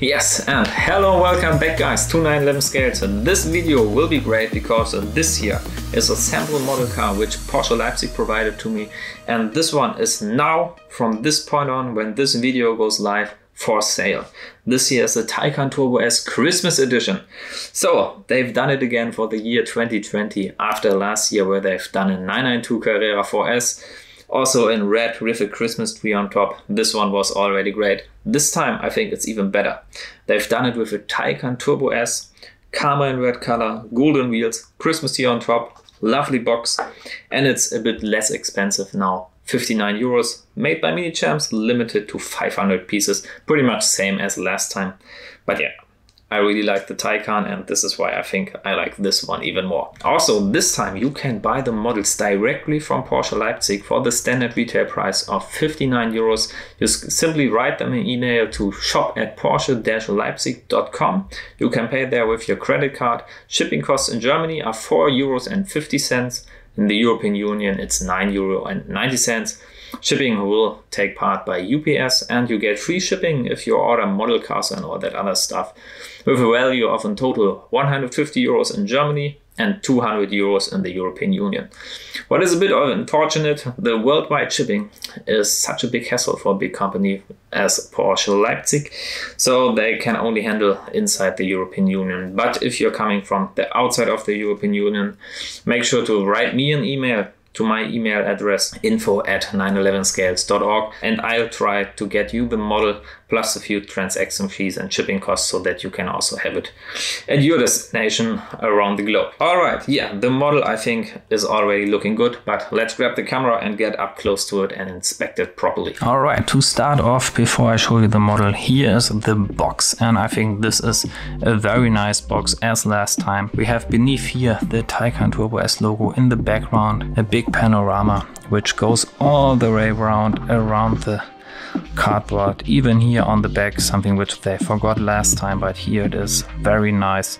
Yes, and hello, welcome back guys to 911 Scales. This video will be great because uh, this here is a sample model car which Porsche Leipzig provided to me and this one is now, from this point on when this video goes live, for sale. This here is the Taycan Turbo S Christmas edition. So they've done it again for the year 2020 after last year where they've done a 992 Carrera 4S also in red with a Christmas tree on top. This one was already great. This time I think it's even better. They've done it with a Taycan Turbo S, carmine red color, golden wheels, Christmas tree on top, lovely box, and it's a bit less expensive now. 59 euros, made by Minichamps, limited to 500 pieces, pretty much same as last time. But yeah, I really like the Taycan and this is why I think I like this one even more. Also, this time you can buy the models directly from Porsche Leipzig for the standard retail price of 59 euros. Just simply write them an email to shop at porsche-leipzig.com. You can pay there with your credit card. Shipping costs in Germany are 4 euros and 50 cents. In the European Union, it's 9 euro and 90 cents. Shipping will take part by UPS and you get free shipping if you order model cars and all that other stuff with a value of in total 150 euros in Germany and 200 euros in the European Union. What is a bit of unfortunate, the worldwide shipping is such a big hassle for a big company as Porsche Leipzig, so they can only handle inside the European Union. But if you're coming from the outside of the European Union, make sure to write me an email to my email address info at 911scales.org and I'll try to get you the model plus a few transaction fees and shipping costs so that you can also have it at your destination around the globe. All right, yeah, the model I think is already looking good, but let's grab the camera and get up close to it and inspect it properly. All right, to start off, before I show you the model, here is the box. And I think this is a very nice box as last time. We have beneath here the Taycan Turbo S logo in the background, a big panorama, which goes all the way around, around the cardboard even here on the back something which they forgot last time but here it is. Very nice.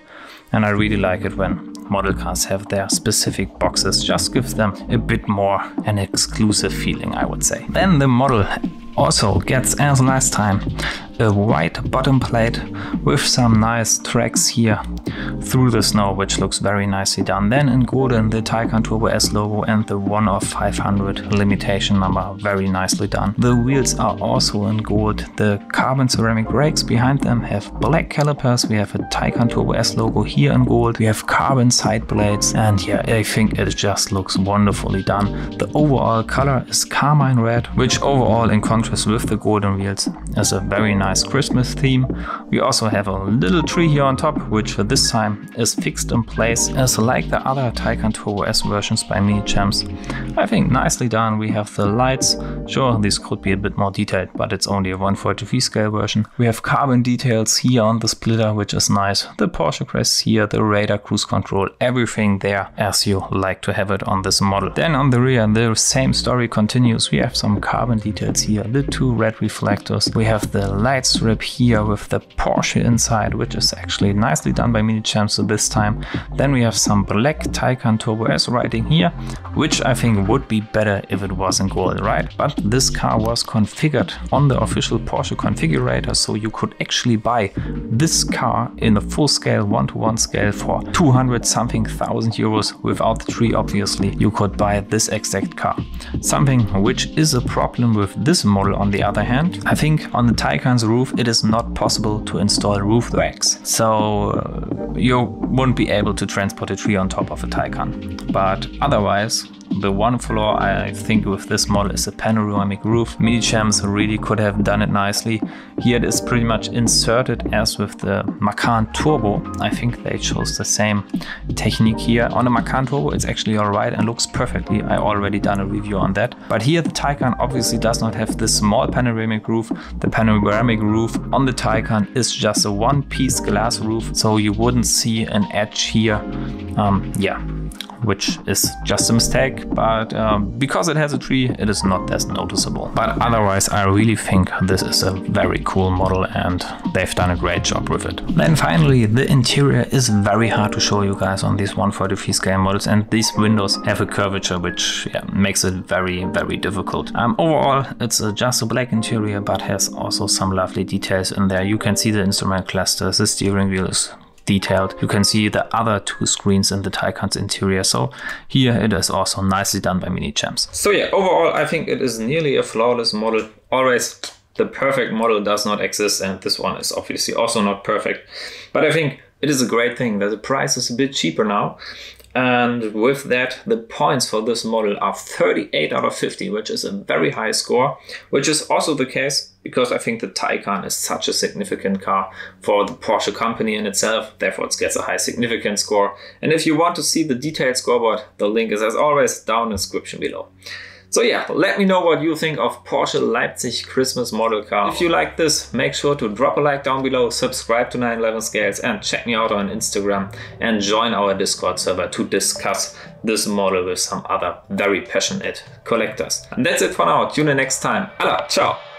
And I really like it when model cars have their specific boxes. Just gives them a bit more an exclusive feeling I would say. Then the model also gets as last time a white bottom plate with some nice tracks here through the snow, which looks very nicely done. Then in golden, the Taycan Turbo S logo and the 1 of 500 limitation number, very nicely done. The wheels are also in gold. The carbon ceramic brakes behind them have black calipers. We have a Taycan Turbo S logo here in gold. We have carbon side blades and yeah, I think it just looks wonderfully done. The overall color is carmine red, which overall in contrast with the golden wheels is a very nice nice Christmas theme. We also have a little tree here on top, which this time is fixed in place as like the other Taycan Turbo versions by Minichamps. I think nicely done. We have the lights. Sure, this could be a bit more detailed, but it's only a 143 scale version. We have carbon details here on the splitter, which is nice. The Porsche crest here, the radar cruise control, everything there as you like to have it on this model. Then on the rear, the same story continues. We have some carbon details here, the two red reflectors. We have the light light strip here with the Porsche inside, which is actually nicely done by Minichamps this time. Then we have some black Taycan Turbo S writing here, which I think would be better if it was in gold, right? But this car was configured on the official Porsche configurator, so you could actually buy this car in a full scale, one-to-one scale for 200 something thousand euros without the tree, obviously. You could buy this exact car. Something which is a problem with this model on the other hand. I think on the Taycan's roof, it is not possible to install roof racks. So uh, you won't be able to transport a tree on top of a Taycan. But otherwise, the one flaw I think with this model is a panoramic roof. Minichamps really could have done it nicely. Here it is pretty much inserted as with the Macan Turbo. I think they chose the same technique here. On the Macan Turbo it's actually alright and looks perfectly. I already done a review on that. But here the Taycan obviously does not have this small panoramic roof. The panoramic roof on the Taycan is just a one piece glass roof so you wouldn't see an edge here. Um, yeah, which is just a mistake, but um, because it has a tree, it is not as noticeable. But otherwise, I really think this is a very cool model and they've done a great job with it. Then finally, the interior is very hard to show you guys on these 143 scale models and these windows have a curvature which yeah, makes it very, very difficult. Um, overall, it's a, just a black interior but has also some lovely details in there. You can see the instrument clusters, the steering wheel is detailed. You can see the other two screens in the Taycan's interior. So here it is also nicely done by Minichamps. So yeah, overall I think it is nearly a flawless model. Always the perfect model does not exist and this one is obviously also not perfect. But I think it is a great thing that the price is a bit cheaper now and with that, the points for this model are 38 out of 50, which is a very high score, which is also the case because I think the Taycan is such a significant car for the Porsche company in itself. Therefore, it gets a high significant score. And if you want to see the detailed scoreboard, the link is as always down in the description below. So yeah, let me know what you think of Porsche Leipzig Christmas model car. If you like this, make sure to drop a like down below, subscribe to 911 Scales and check me out on Instagram and join our Discord server to discuss this model with some other very passionate collectors. And that's it for now. Tune in next time. Allah, ciao!